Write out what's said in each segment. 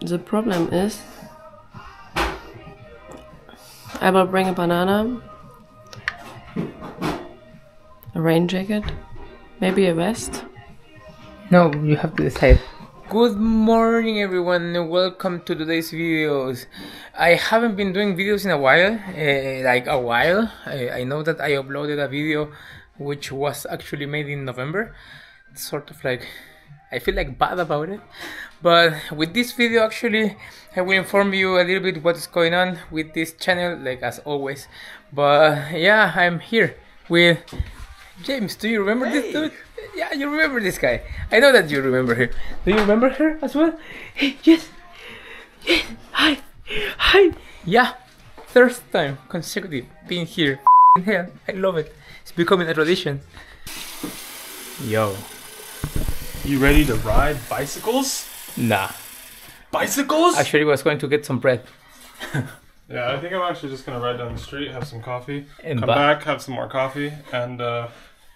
The problem is, I will bring a banana, a rain jacket, maybe a vest. No, you have to decide. Good morning, everyone, and welcome to today's videos. I haven't been doing videos in a while, uh, like a while. I, I know that I uploaded a video which was actually made in November. It's sort of like I feel like bad about it, but with this video, actually, I will inform you a little bit what's going on with this channel, like as always. But yeah, I'm here with James. Do you remember this dude? Yeah, you remember this guy. I know that you remember her. Do you remember her as well? Hey, yes, yes. Hi, hi. Yeah, third time consecutive being here. Hell, I love it. It's becoming a tradition. Yo, You ready to ride bicycles? nah. Bicycles? Actually, I was going to get some bread. yeah, I think I'm actually just gonna ride down the street, have some coffee, And come ba- back, have some more coffee, and uh,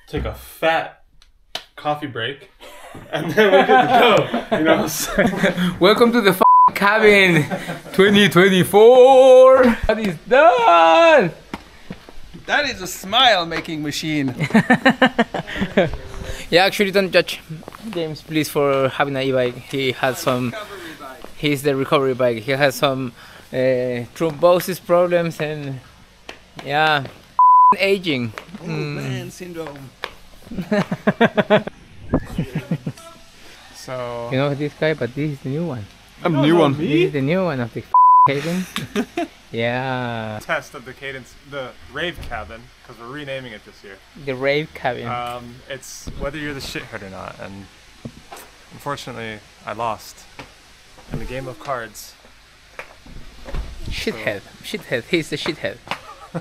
take a fat coffee break, and then we're good to go. You know what Welcome to the f- cabin 2024. That is done. That is a smile making machine. Yeah, actually, don't judge James, please, for having an e-bike. He has some. He's the recovery bike. He has some uh, thrombosis problems and yeah, aging. Oh man syndrome. So You know this guy, but this is the new one. I'm new one. This is the new one of the cabin. yeah, Test of the cadence, the rave cabin, because we're renaming it this year. the rave cabin. Um, it's whether you're the shithead or not, and unfortunately, I lost in the game of cards. Shithead, shithead. He's a shithead.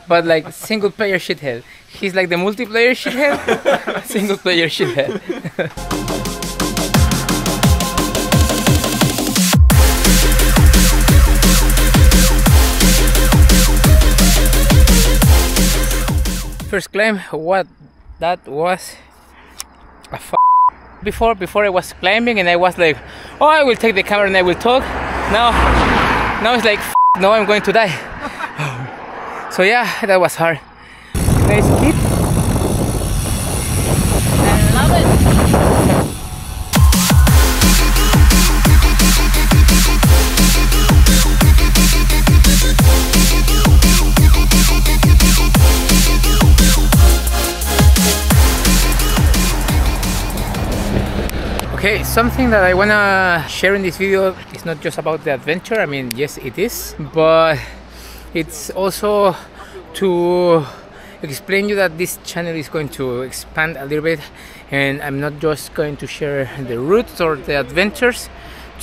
But like single player shithead. He's like the multiplayer shithead. single player shithead. First claim, what that was a f- before before I was climbing and I was like, oh I will take the camera and I will talk. Now now it's like, no, I'm going to die. so yeah, that was hard. Nice. Okay, something that I wanna share in this video is not just about the adventure. I mean, yes, it is, but it's also to explain you that this channel is going to expand a little bit, and I'm not just going to share the routes or the adventures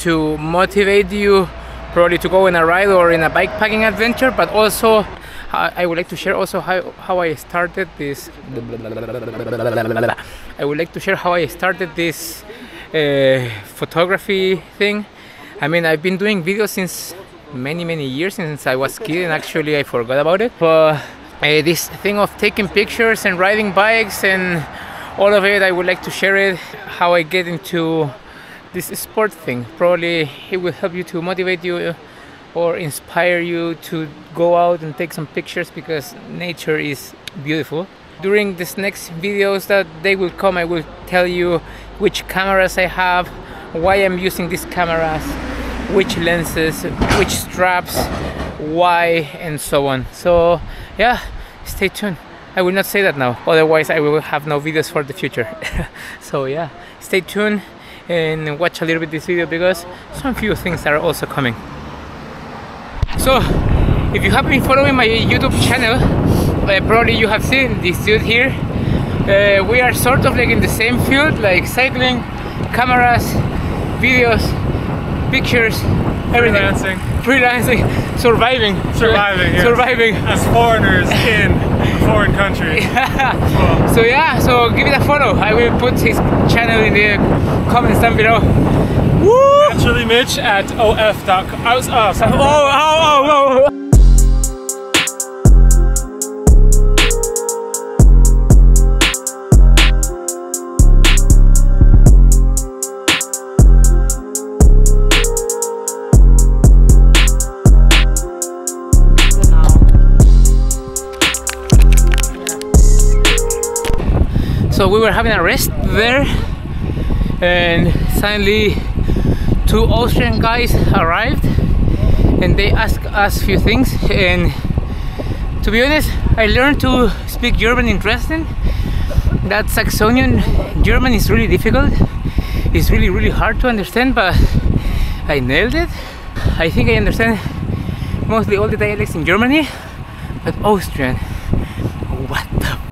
to motivate you probably to go in a ride or in a bikepacking adventure, but also I I would like to share also how, how I started this. I would like to share how I started this uh, photography thing. I mean, I've been doing videos since many, many years since I was kid, and actually I forgot about it. But uh, this thing of taking pictures and riding bikes and all of it, I would like to share it. How I get into this sport thing. Probably it will help you to motivate you or inspire you to go out and take some pictures because nature is beautiful. During this next videos that they will come, I will tell you which cameras I have, why I'm using these cameras, which lenses, which straps, why, and so on. So, yeah, stay tuned. I will not say that now, otherwise, I will have no videos for the future. so, yeah, stay tuned and watch a little bit this video because some few things are also coming. So, if you have been following my YouTube channel, uh, probably you have seen this dude here. Uh, we are sort of like in the same field, like cycling, cameras, videos, pictures, everything. Freelancing. Freelancing, surviving, Surviving, yes. surviving. As foreigners in a foreign country. So yeah, so give it a follow. I will put his channel in the comments down below. Woo! Naturally Mitch at of.com. I was, uh, sorry. oh, oh, oh, oh. So we were having a rest there, and suddenly two Austrian guys arrived, and they asked us a few things. And to be honest, I learned to speak German interesting. That Saxonian German is really difficult. It's really really hard to understand, but I nailed it. I think I understand mostly all the dialects in Germany, but Austrian, what the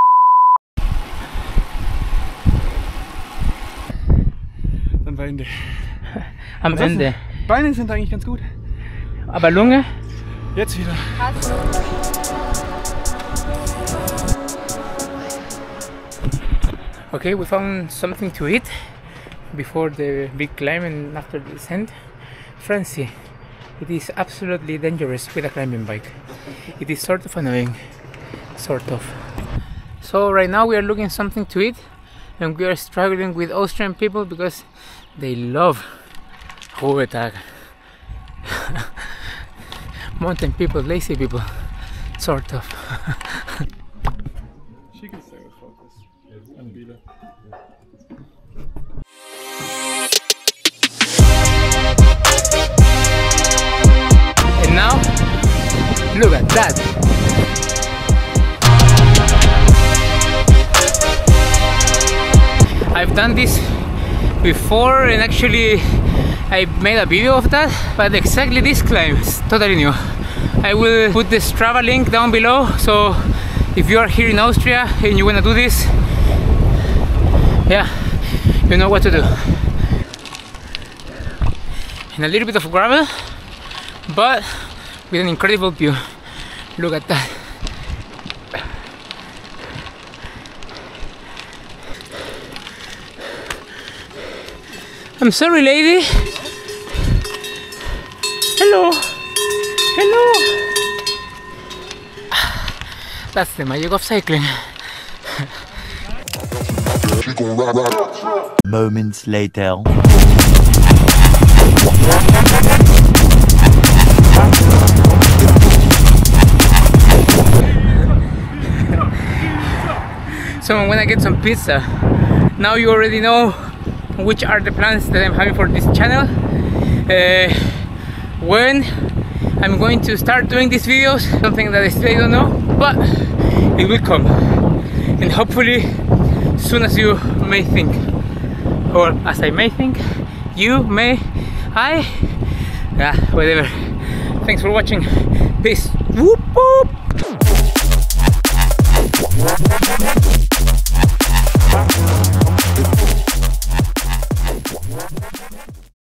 Ende. am Ende. Beine sind eigentlich ganz gut. Aber Lunge? Jetzt wieder. Okay, we found something to eat before the big climb and after the descent. Francie, it is absolutely dangerous with a climbing bike. It is sort of annoying, sort of. So right now we are looking something to eat, and we are struggling with Austrian people because they love Ruhetag. Mountain people, lazy people, sort of. She can stay with focus. And it. And now, look at that. I've done this before and actually I made a video of that, but exactly this climb is totally new. I will put the Strava link down below, so if you are here in Austria and you wanna do this, yeah, you know what to do. And a little bit of gravel, but with an incredible view. Look at that. I'm sorry, lady. Hello. Hello. That's the magic of cycling. Moments later. So I'm gonna get some pizza. Now you already know which are the plans that I'm having for this channel. Uh, when I'm going to start doing these videos something that I still don't know but it will come. And hopefully soon as you may think or as I may think you may I yeah whatever. Thanks for watching. Peace. Whoop whoop.